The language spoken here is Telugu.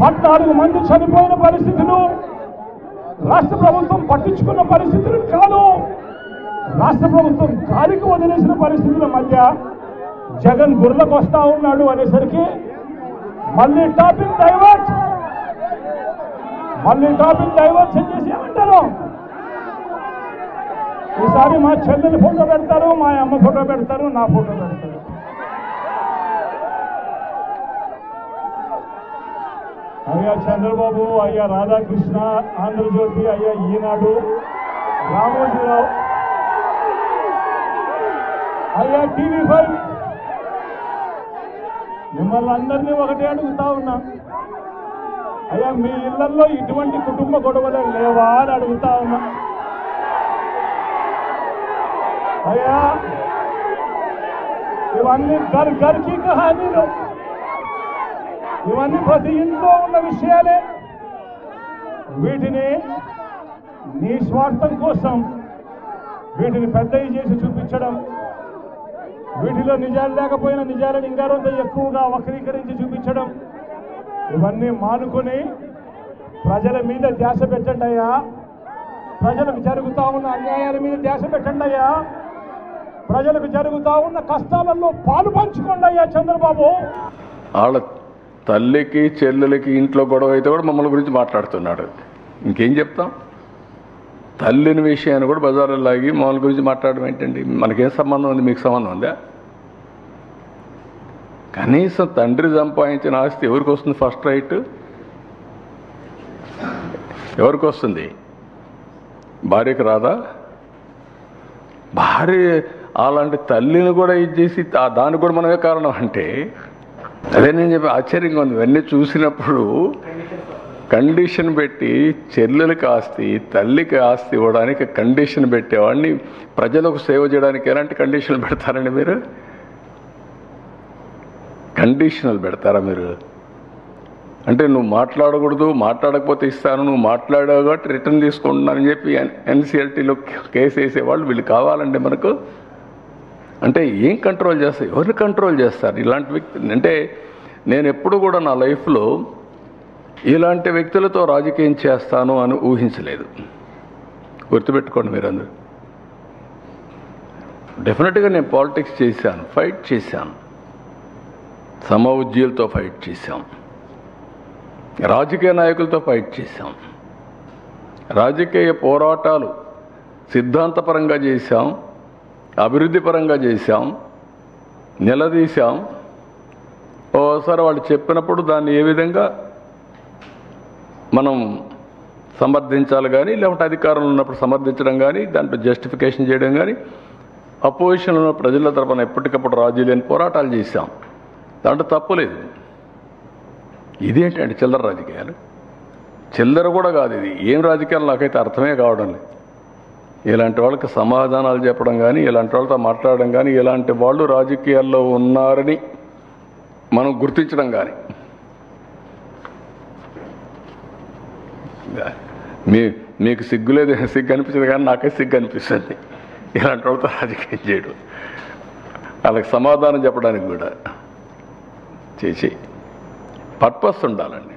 పద్నాలుగు మంది చనిపోయిన పరిస్థితులు రాష్ట్ర ప్రభుత్వం పట్టించుకున్న పరిస్థితులు కాదు. రాష్ట్ర ప్రభుత్వం గాలికి వదిలేసిన పరిస్థితుల మధ్య జగన్ గుర్లకు వస్తా ఉన్నాడు అనేసరికి మళ్ళీ టాపిక్ డైవర్ట్. మళ్ళీ టాపిక్ డైవర్షన్ చేసి ఏమంటారు? ఈసారి మా చెల్లెలు ఫోటో పెడతారు మా అమ్మ ఫోటో పెడతారు నా ఫోటో పెడతారు. అయ్యా చంద్రబాబు అయ్యా రాధాకృష్ణ ఆంధ్రజ్యోతి అయ్యా ఈనాడు రామోజీరావు. అయ్యా టీవీ ఫైవ్. మిమ్మల్ని అందరినీ ఒకటే అడుగుతా ఉన్నా. అయ్యా మీ ఇళ్ళలో ఇటువంటి కుటుంబ గొడవలే లేవా అని అడుగుతా ఉన్నా. అయ్యా ఇవన్నీ గర్ గర్కి కహానీలు ఇవన్నీ ప్రతి ఇంట్లో ఉన్న విషయాలే. వీటిని నీ స్వార్థం కోసం వీటిని పెద్దవి చేసి చూపించడం వీటిలో నిజాలు లేకపోయినా నిజాలను ఇంకారంత ఎక్కువగా వక్రీకరించి చూపించడం ఇవన్నీ మానుకొని ప్రజల మీద ధ్యాస పెట్టండి అయ్యా. ప్రజలకు జరుగుతూ ఉన్న అన్యాయాల మీద ధ్యాస పెట్టండి అయ్యా. ప్రజలకు జరుగుతూ ఉన్న కష్టాలలో పాలు పంచుకోండి అయ్యా చంద్రబాబు. వాళ్ళ తల్లికి చెల్లెలకి ఇంట్లో గొడవ అయితే కూడా మమ్మల్ని గురించి మాట్లాడుతున్నాడు. ఇంకేం చెప్తాం? తల్లిని విషయాన్ని కూడా బజార్లో లాగి మమ్మల్ని గురించి మాట్లాడడం ఏంటండి? మనకేం సంబంధం ఉంది? మీకు సంబంధం ఉందా? కనీసం తండ్రి సంపాదించిన ఆస్తి ఎవరికి వస్తుంది ఫస్ట్ రైట్? ఎవరికి వస్తుంది? భార్యకు రాదా? భార్య అలాంటి తల్లిని కూడా ఇది చేసి దానికి కూడా మనమే కారణం అంటే అదే నేను చెప్పి ఆశ్చర్యంగా ఉంది. ఇవన్నీ చూసినప్పుడు కండిషన్ పెట్టి చెల్లెలకి ఆస్తి తల్లికి ఆస్తి ఇవ్వడానికి కండిషన్ పెట్టేవాడిని. ప్రజలకు సేవ చేయడానికి ఎలాంటి కండిషన్లు పెడతారండి మీరు? కండిషనల్ పెడతారా మీరు? అంటే నువ్వు మాట్లాడకూడదు మాట్లాడకపోతే ఇస్తాను నువ్వు మాట్లాడావు కాబట్టి రిటర్న్ తీసుకుంటున్నానని చెప్పి ఎన్సీఎల్టీలో కేసు వేసేవాళ్ళు వీళ్ళు కావాలండి మనకు. అంటే ఏం కంట్రోల్ చేస్తారు? ఎవరిని కంట్రోల్ చేస్తారు? ఇలాంటి వ్యక్తి అంటే నేను ఎప్పుడు కూడా నా లైఫ్లో ఇలాంటి వ్యక్తులతో రాజకీయం చేస్తాను అని ఊహించలేదు. గుర్తుపెట్టుకోండి మీరందరూ. డెఫినెట్గా నేను పాలిటిక్స్ చేశాను ఫైట్ చేశాను. సమ ఉద్యోగులతో ఫైట్ చేశాం. రాజకీయ నాయకులతో ఫైట్ చేశాం. రాజకీయ పోరాటాలు సిద్ధాంతపరంగా చేశాం అభివృద్ధి పరంగా చేశాం నిలదీశాం. ఓసారి వాళ్ళు చెప్పినప్పుడు దాన్ని ఏ విధంగా మనం సమర్థించాలి కానీ లేకుంటే అధికారంలో ఉన్నప్పుడు సమర్థించడం కానీ దాంట్లో జస్టిఫికేషన్ చేయడం కానీ అపోజిషన్లో ఉన్న ప్రజల తరపున ఎప్పటికప్పుడు రాజీ లేని పోరాటాలు చేశాం. దాంట్లో తప్పులేదు ఇదేంటండి చిల్లర రాజకీయాలు? చిల్లర కూడా కాదు ఇది. ఏం రాజకీయాలు నాకైతే అర్థమే కావడం లేదు. ఇలాంటి వాళ్ళకి సమాధానాలు చెప్పడం కానీ ఇలాంటి వాళ్ళతో మాట్లాడడం కానీ ఇలాంటి వాళ్ళు రాజకీయాల్లో ఉన్నారని మనం గుర్తించడం కానీ. మీ మీకు సిగ్గు లేదు సిగ్గు అనిపించదు కానీ నాకే సిగ్గు అనిపిస్తుంది. ఇలాంటి వాళ్ళతో రాజకీయం చేయడం. వాళ్ళకి సమాధానం చెప్పడానికి కూడా. చేసి పర్పస్ ఉండాలండి.